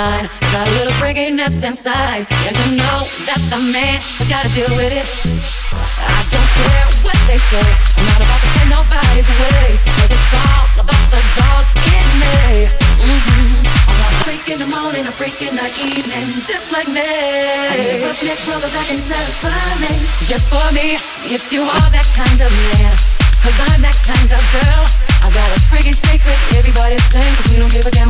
line. Got a little freakiness inside. And you know that the man has gotta deal with it. I don't care what they say. I'm not about to pay nobody's way. Cause it's all about the dog in me. Mm-hmm. I'm a freak in the morning, a freak in the evening, just like me. I need a roughneck brother that can satisfy me. Just for me, if you are that kind of man. Cause I'm that kind of girl. I got a freaking secret, everybody sings, we don't give a damn.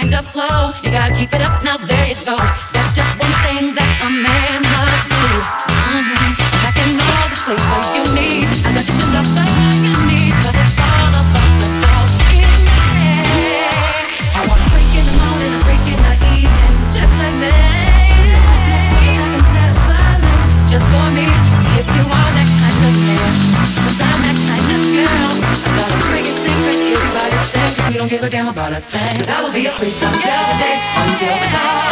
time to flow. You gotta keep it up now, there you go. give a damn about a thing. Cause I will be a freak until the day, until the day.